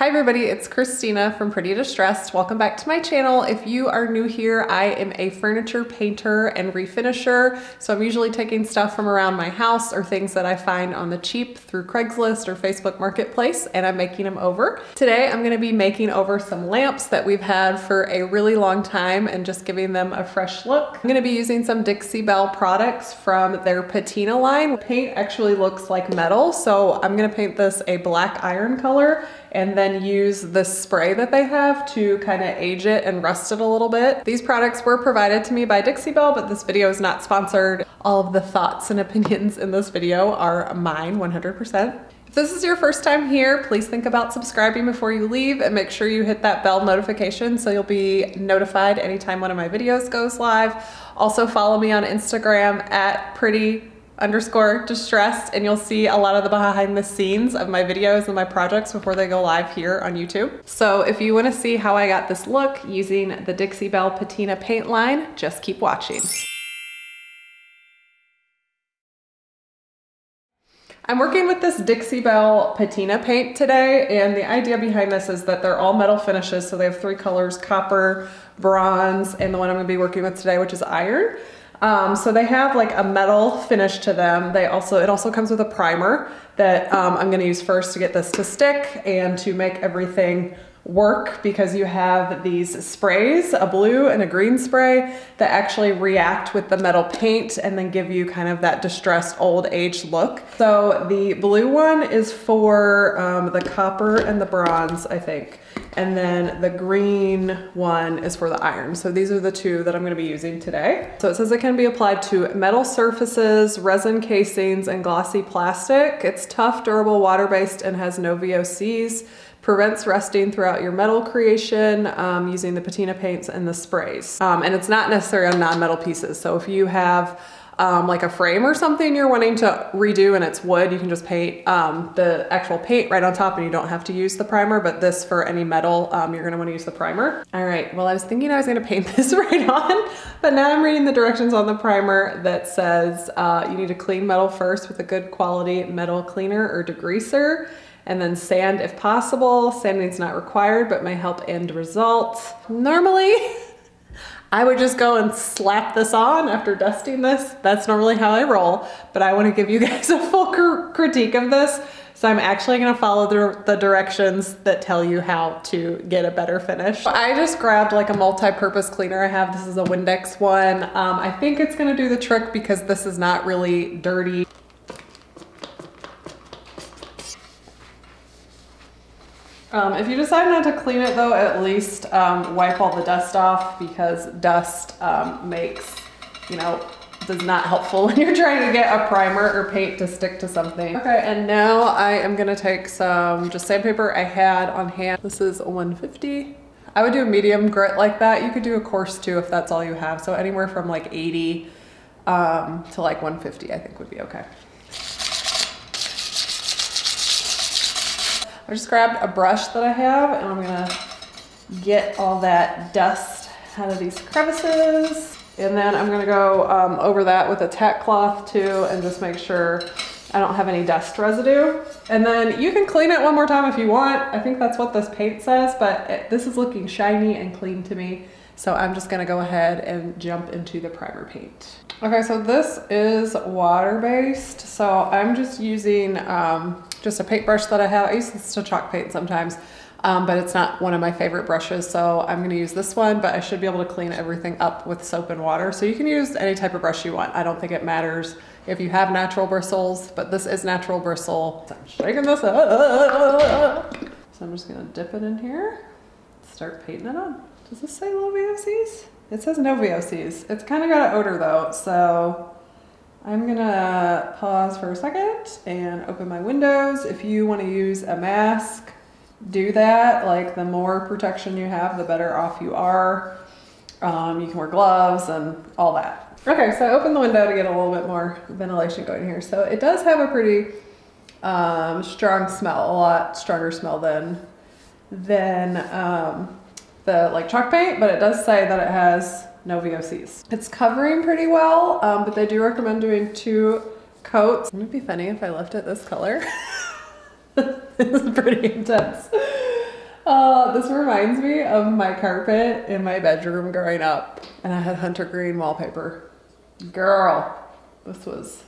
Hi everybody, it's Christina from Pretty Distressed. Welcome back to my channel. If you are new here, I am a furniture painter and refinisher. So I'm usually taking stuff from around my house or things that I find on the cheap through Craigslist or Facebook Marketplace and I'm making them over. Today I'm gonna be making over some lamps that we've had for a really long time and just giving them a fresh look. I'm gonna be using some Dixie Belle products from their patina line. Paint actually looks like metal, so I'm gonna paint this a black iron color and then use the spray that they have to kind of age it and rust it a little bit. These products were provided to me by Dixie Belle, but this video is not sponsored. All of the thoughts and opinions in this video are mine 100%. If this is your first time here, please think about subscribing before you leave and make sure you hit that bell notification so you'll be notified anytime one of my videos goes live. Also follow me on Instagram at pretty underscore distressed and you'll see a lot of the behind the scenes of my videos and my projects before they go live here on YouTube. So if you wanna see how I got this look using the Dixie Belle Patina paint line, just keep watching. I'm working with this Dixie Belle patina paint today and the idea behind this is that they're all metal finishes so they have three colors, copper, bronze, and the one I'm gonna be working with today which is iron. Um, so they have like a metal finish to them. They also, it also comes with a primer that um, I'm gonna use first to get this to stick and to make everything work because you have these sprays, a blue and a green spray that actually react with the metal paint and then give you kind of that distressed old age look. So the blue one is for um, the copper and the bronze, I think. And then the green one is for the iron. So these are the two that I'm gonna be using today. So it says it can be applied to metal surfaces, resin casings, and glossy plastic. It's tough, durable, water-based, and has no VOCs prevents rusting throughout your metal creation um, using the patina paints and the sprays. Um, and it's not necessarily on non-metal pieces. So if you have um, like a frame or something you're wanting to redo and it's wood, you can just paint um, the actual paint right on top and you don't have to use the primer, but this for any metal, um, you're gonna wanna use the primer. All right, well I was thinking I was gonna paint this right on, but now I'm reading the directions on the primer that says uh, you need to clean metal first with a good quality metal cleaner or degreaser and then sand if possible. Sanding's not required, but may help end result. Normally, I would just go and slap this on after dusting this. That's normally how I roll, but I wanna give you guys a full cr critique of this. So I'm actually gonna follow the, the, directions that tell you how to get a better finish. I just grabbed like a multi-purpose cleaner I have. This is a Windex one. Um, I think it's gonna do the trick because this is not really dirty. Um, if you decide not to clean it though, at least um, wipe all the dust off because dust um, makes, you know, is not helpful when you're trying to get a primer or paint to stick to something. Okay, and now I am gonna take some just sandpaper I had on hand. This is a 150. I would do a medium grit like that. You could do a coarse too if that's all you have. So anywhere from like 80 um, to like 150 I think would be okay. I just grabbed a brush that I have and I'm gonna get all that dust out of these crevices. And then I'm gonna go um, over that with a tack cloth too and just make sure I don't have any dust residue. And then you can clean it one more time if you want. I think that's what this paint says, but it, this is looking shiny and clean to me. So I'm just gonna go ahead and jump into the primer paint. Okay, so this is water-based. So I'm just using um, just a paintbrush that I have. I use this to chalk paint sometimes, um, but it's not one of my favorite brushes. So I'm gonna use this one, but I should be able to clean everything up with soap and water. So you can use any type of brush you want. I don't think it matters if you have natural bristles, but this is natural bristle. So I'm shaking this up. So I'm just gonna dip it in here, start painting it on. Does this say low VOCs? It says no VOCs. It's kind of got an odor though, so I'm gonna pause for a second and open my windows. If you wanna use a mask, do that. Like the more protection you have, the better off you are. Um, you can wear gloves and all that. Okay, so I opened the window to get a little bit more ventilation going here. So it does have a pretty um, strong smell, a lot stronger smell than, than um, the like chalk paint, but it does say that it has no VOCs. It's covering pretty well, um, but they do recommend doing two coats. Wouldn't it be funny if I left it this color? this is pretty intense. Oh, this reminds me of my carpet in my bedroom growing up. And I had hunter green wallpaper. Girl, this was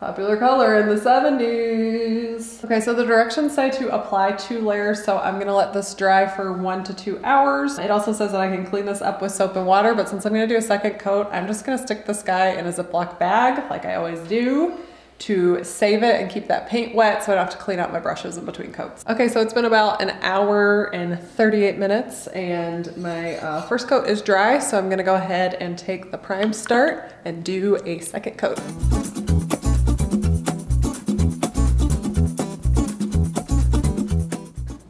popular color in the 70s. Okay, so the directions say to apply two layers, so I'm gonna let this dry for one to two hours. It also says that I can clean this up with soap and water, but since I'm gonna do a second coat, I'm just gonna stick this guy in a Ziploc bag, like I always do to save it and keep that paint wet so I don't have to clean out my brushes in between coats. Okay, so it's been about an hour and 38 minutes and my uh, first coat is dry, so I'm gonna go ahead and take the prime start and do a second coat.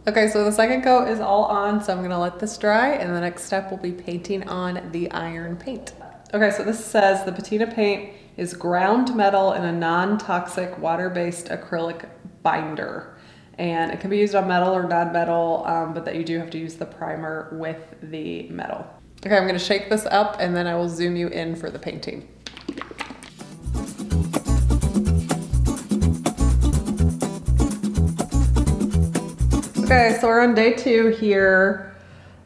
Okay, so the second coat is all on, so I'm gonna let this dry, and the next step will be painting on the iron paint. Okay, so this says the patina paint is ground metal in a non-toxic water-based acrylic binder. And it can be used on metal or non-metal, um, but that you do have to use the primer with the metal. Okay, I'm gonna shake this up and then I will zoom you in for the painting. Okay, so we're on day two here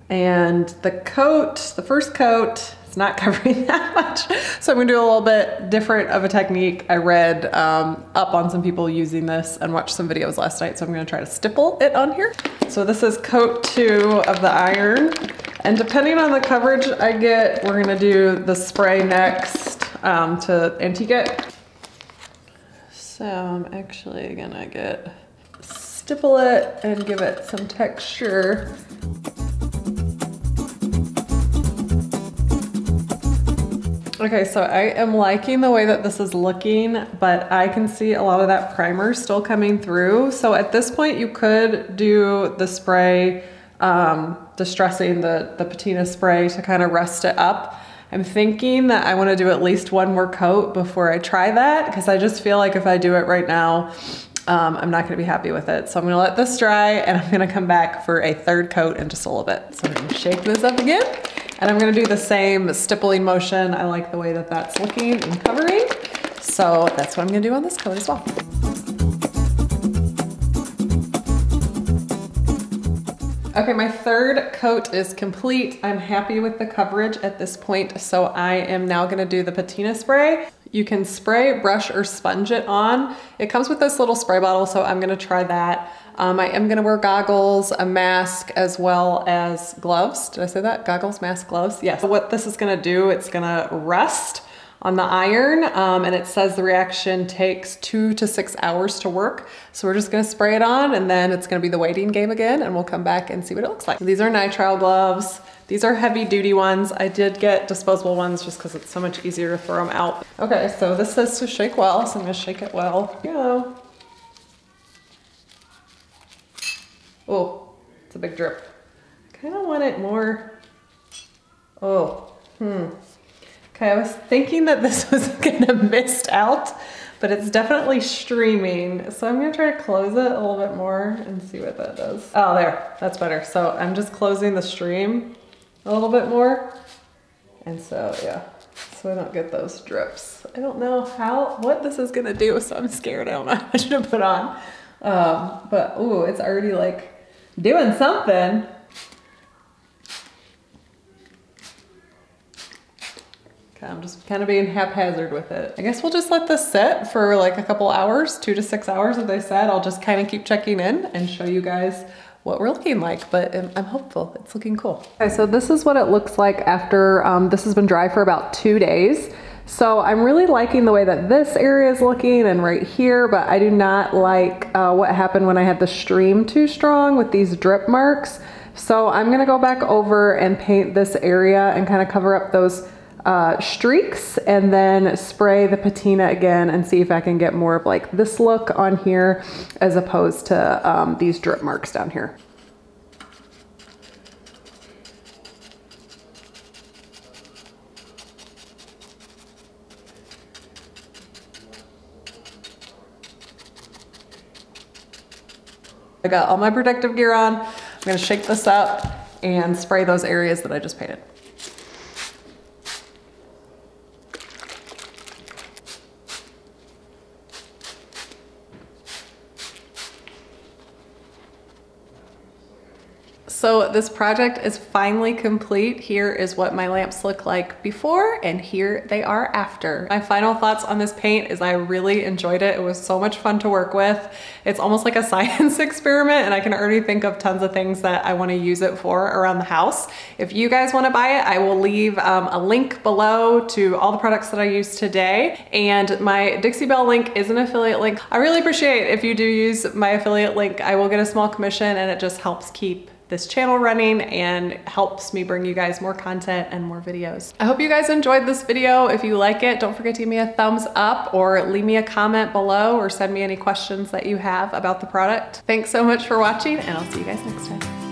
and the coat, the first coat, it's not covering that much. So I'm gonna do a little bit different of a technique. I read um, up on some people using this and watched some videos last night, so I'm gonna try to stipple it on here. So this is coat two of the iron. And depending on the coverage I get, we're gonna do the spray next um, to antique it. So I'm actually gonna get stipple it and give it some texture. Okay, so I am liking the way that this is looking, but I can see a lot of that primer still coming through. So at this point, you could do the spray, um, distressing the, the patina spray to kind of rest it up. I'm thinking that I wanna do at least one more coat before I try that, because I just feel like if I do it right now, um, I'm not gonna be happy with it. So I'm gonna let this dry and I'm gonna come back for a third coat in just a little bit. So I'm gonna shake this up again and I'm gonna do the same stippling motion. I like the way that that's looking and covering. So that's what I'm gonna do on this coat as well. Okay, my third coat is complete. I'm happy with the coverage at this point, so I am now gonna do the patina spray. You can spray, brush, or sponge it on. It comes with this little spray bottle, so I'm gonna try that. Um, I am gonna wear goggles, a mask, as well as gloves. Did I say that? Goggles, mask, gloves? Yes. So what this is gonna do, it's gonna rest on the iron um, and it says the reaction takes two to six hours to work. So we're just gonna spray it on and then it's gonna be the waiting game again and we'll come back and see what it looks like. So these are nitrile gloves. These are heavy duty ones. I did get disposable ones just because it's so much easier to throw them out. Okay, so this says to shake well, so I'm gonna shake it well. Go. Oh, it's a big drip. I kind of want it more. Oh, hmm. Okay, I was thinking that this was gonna mist out, but it's definitely streaming. So I'm gonna try to close it a little bit more and see what that does. Oh, there, that's better. So I'm just closing the stream a little bit more. And so, yeah, so I don't get those drips. I don't know how, what this is gonna do, so I'm scared. I don't know how much to put on. Um, but, ooh, it's already like doing something. Okay, I'm just kind of being haphazard with it. I guess we'll just let this sit for like a couple hours, two to six hours as they said. I'll just kind of keep checking in and show you guys what we're looking like, but I'm hopeful. It's looking cool. Okay, so this is what it looks like after um, this has been dry for about two days. So I'm really liking the way that this area is looking and right here, but I do not like uh, what happened when I had the stream too strong with these drip marks. So I'm gonna go back over and paint this area and kind of cover up those uh, streaks and then spray the patina again and see if I can get more of like this look on here as opposed to um, these drip marks down here. I got all my protective gear on. I'm gonna shake this up and spray those areas that I just painted. So this project is finally complete. Here is what my lamps look like before and here they are after. My final thoughts on this paint is I really enjoyed it. It was so much fun to work with. It's almost like a science experiment and I can already think of tons of things that I wanna use it for around the house. If you guys wanna buy it, I will leave um, a link below to all the products that I used today. And my Dixie Belle link is an affiliate link. I really appreciate if you do use my affiliate link. I will get a small commission and it just helps keep this channel running and helps me bring you guys more content and more videos. I hope you guys enjoyed this video. If you like it, don't forget to give me a thumbs up or leave me a comment below or send me any questions that you have about the product. Thanks so much for watching and I'll see you guys next time.